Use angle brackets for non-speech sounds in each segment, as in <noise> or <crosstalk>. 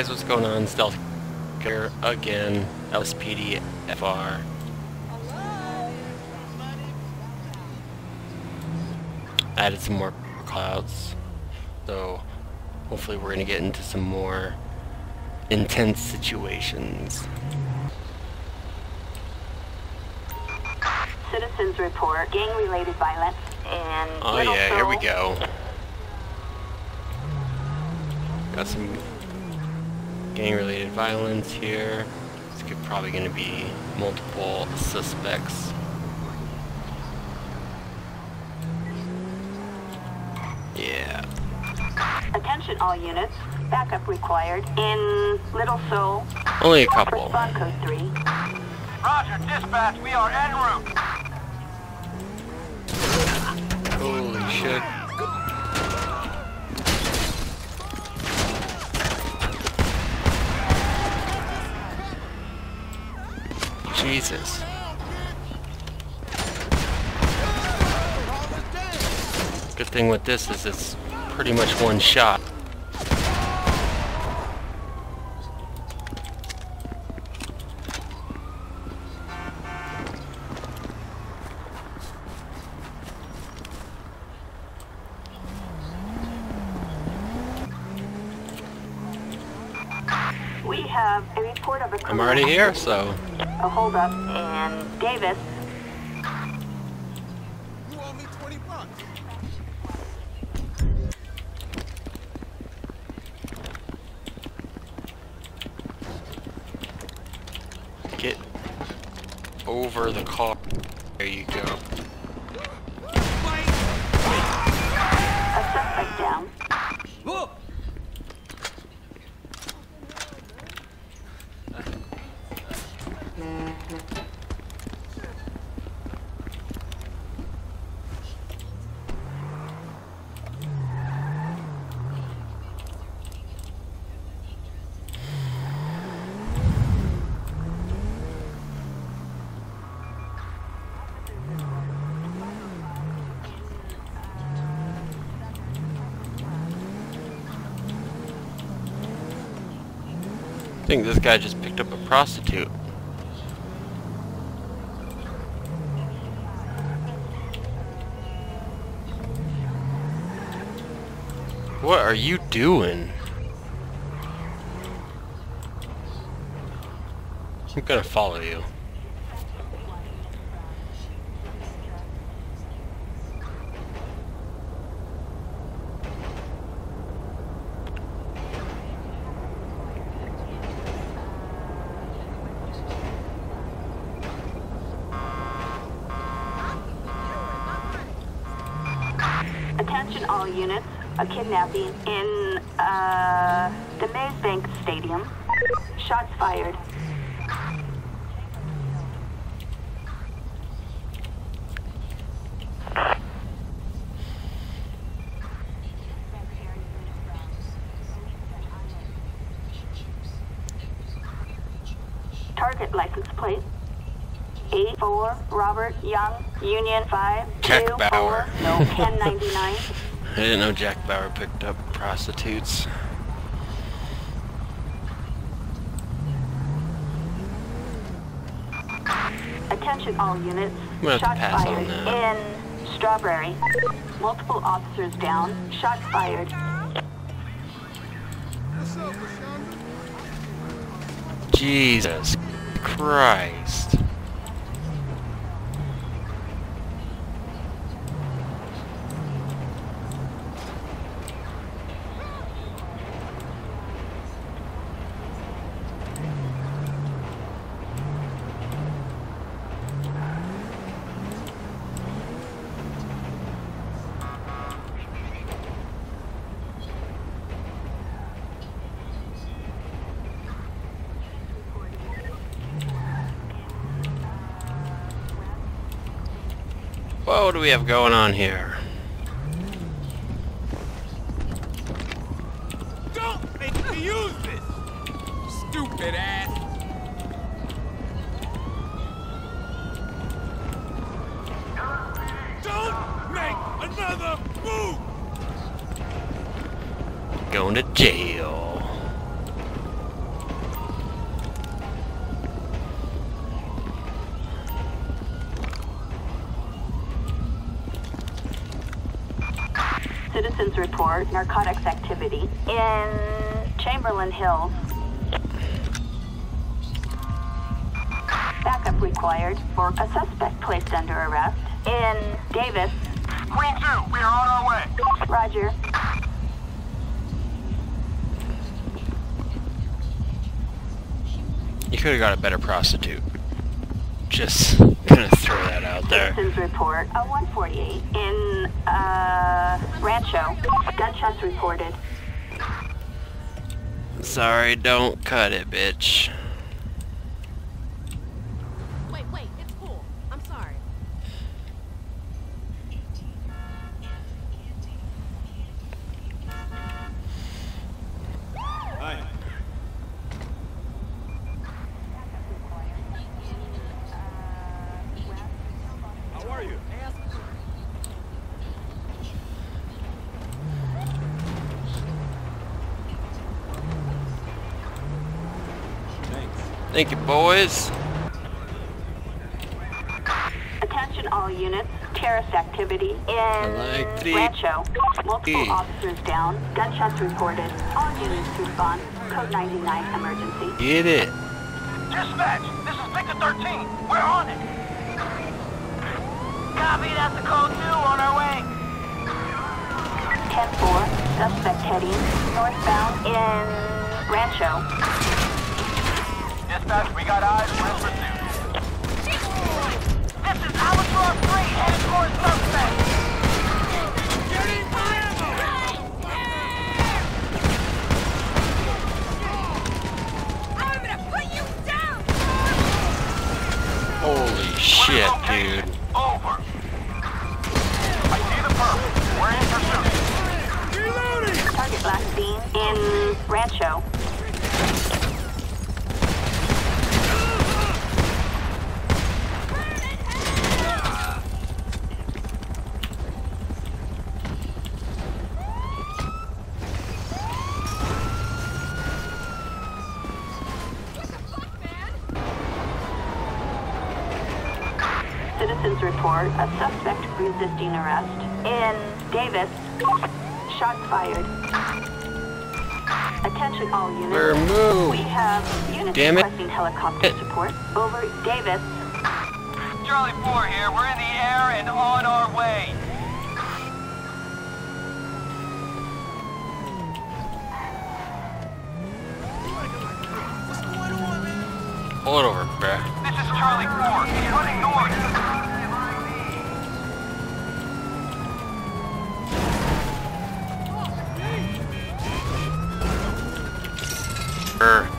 guys, what's going on? Stealth here again. LSPD FR. Added some more clouds, so hopefully we're gonna get into some more intense situations. Citizens report gang-related violence and Oh yeah, here we go. Got some gang-related violence here. It's g- probably going to be multiple suspects. Yeah. Attention all units. Backup required in Little Seoul. Only a couple. Respond code 3. Roger, dispatch, we are en route. Holy shit. Jesus. Good thing with this is it's pretty much one shot. We have a report of a I'm already here, so A holdup in Davis. You owe me 20 bucks. get over the car. There you go. A suspect down. I think this guy just picked up a prostitute. What are you doing? I'm gonna follow you. Attention all units. A kidnapping in uh, the Maze Bank Stadium. Shots fired. Robert Young Union 5 Jack 2 Bauer. 4 no <laughs> 1099 I didn't know Jack Bauer picked up prostitutes. Attention all units. I'm gonna have to Shots fired that. in Strawberry. Multiple officers down. Shots fired. What's up, Lashonda? Jesus Christ. Whoa, what do we have going on here? Don't make me use this! stupid ass! Don't make another move! Going to jail. Citizens report narcotics activity in Chamberlain Hills. Backup required for a suspect placed under arrest in Davis. Queen 2, we are on our way. Roger. You could have got a better prostitute. Just gonna throw that out there. Citizens report a 148 in uh, Rancho. Gunshots reported. Sorry, don't cut it, bitch. Wait, wait, it's cool. I'm sorry. Hi. How are you? Thanks. Thank you, boys. Attention all units. Terrorist activity in like Rancho. Multiple E. officers down. Gunshots reported. All units to respond. Code 99 emergency. Get it. Dispatch, this is Victor 13. We're on it. Copy, that's the code 2 on our way. 10-4. Suspect heading northbound in Rancho. Dispatch, we got eyes, we're in pursuit. This is Albatross 3, headed towards suspect. Getting for ammo! I'm gonna put you down! Holy shit, dude. Over. I see the perp. We're in pursuit. Reloading! Target last seen in Rancho. Citizens report a suspect resisting arrest in Davis. Shots fired. Attention all units. We're moved. We have units Damn it. requesting helicopter It- support. Over Davis. Charlie 4 here. We're in the air and on our way. What's going on, man? Pull it over, bruh. This is Charlie 4. He's running north. Er.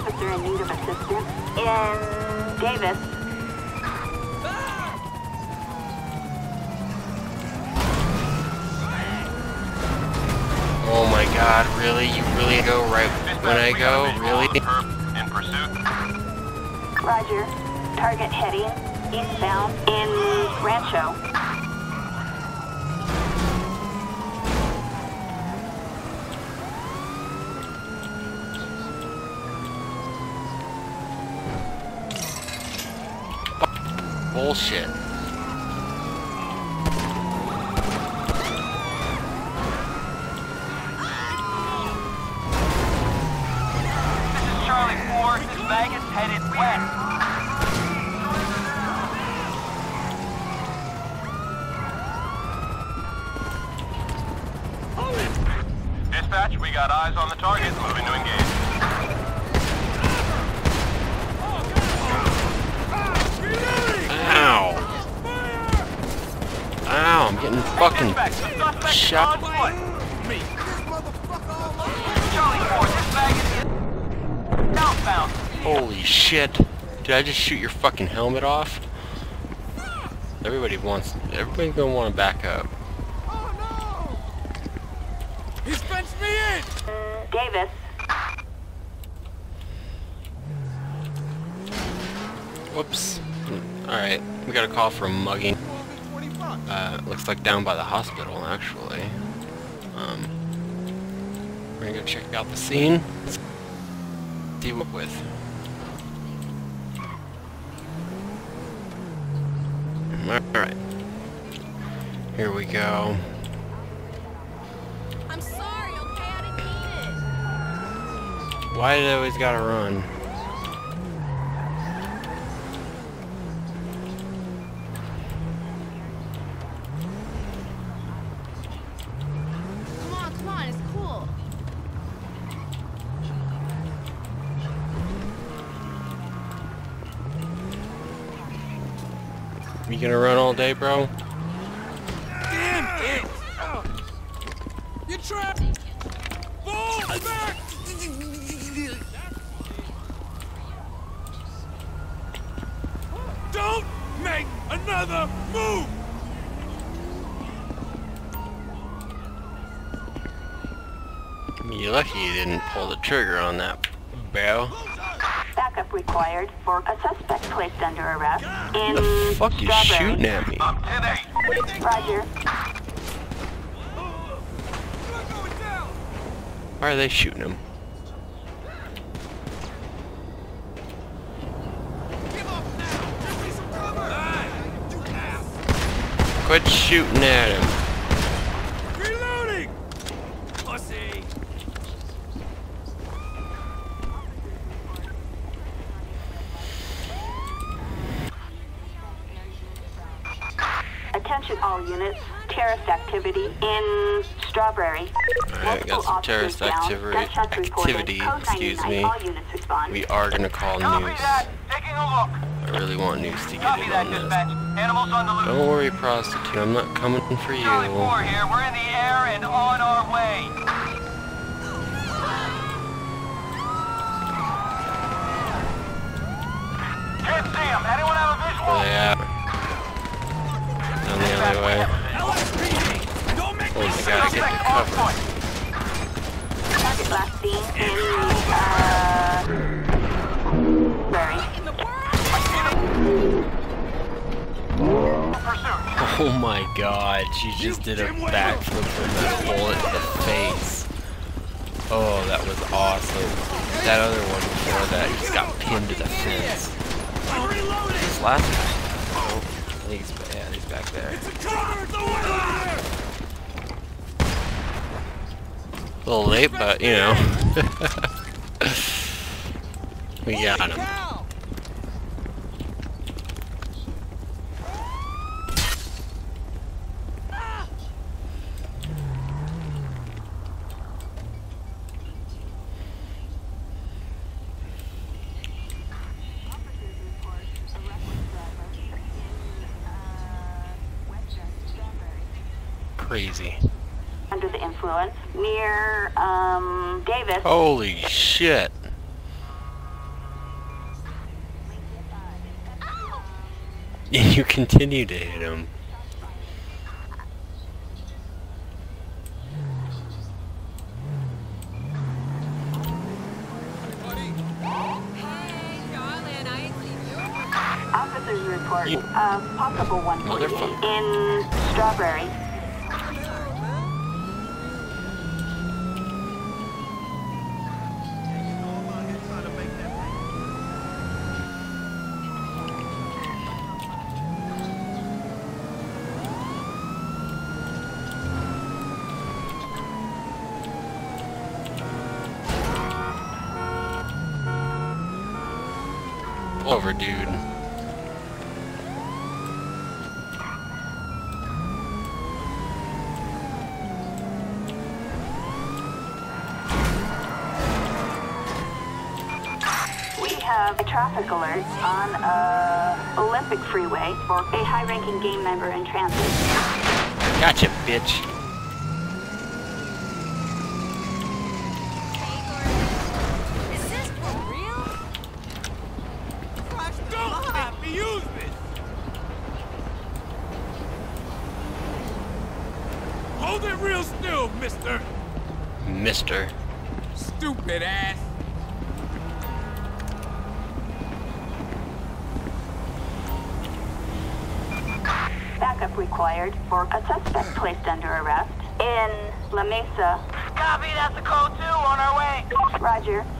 Officer in need of assistance in Davis. Oh my god, really? You really go right when I go? got a visual Really? on the perp. In pursuit. Roger. Target heading eastbound in Rancho. Bullshit. Maggot is southbound. Holy shit. Did I just shoot your fucking helmet off? Everybody wants, everybody's gonna want to back up. Oh no! He's fenced me in! Davis, Whoops. Alright, we got a call for a mugging. 25. Uh, looks like down by the hospital, actually. Um, we're gonna go check out the scene. See what with. Alright. Here we go. I'm sorry, okay? I didn't mean it. Why did I always gotta run? Come on, come on, it's cool. You gonna run all day, bro? Damn it! You trapped! Fall back! Don't make another move! You're lucky you didn't pull the trigger on that, bro. Backup required for a suspect placed under arrest in The fuck you Strawberry. shooting at me? Roger. You're! Why are they shooting him? Give up now! Give me some cover! You ass! Quit shooting at him. Reloading! Pussy! Attention all units. Terrorist activity in Strawberry. Alright, got some terrorist activity- down. Gunshots reported. activity, excuse me. All units respond. We are gonna call news. that. Taking a look. I really want news to get Copy in on this. Animals on the loose. Don't worry, prostitute. I'm not coming for you. Charlie 4 here. We're in the air and on our way. Can't see him. Anyone have a visual? They? Down the alleyway. LSPD! Oh, me gotta get Suspect the cover. foot. Target last seen in Strawberry. In the world? Pursuit. Oh my god, she just did a backflip from that bullet in the face. Oh, that was awesome. That other one before that just got pinned to the fence. I'm reloading! This last guy. Oh, I think he's, yeah, he's back there. Cover the way A little late, but you know. <laughs> we got him. Crazy. Under the influence near um, Davis. Holy shit. And <laughs> you continue to hit him. Buddy, Hey, darling, I ain't seen you. Officers report You- a possible 148 Motherfucker. in Strawberry. Over, dude. We have a traffic alert on uh, Olympic Freeway for a high-ranking gang member in transit. Gotcha, bitch. A suspect placed under arrest in La Mesa. Copy, that's a code 2 on our way. Roger.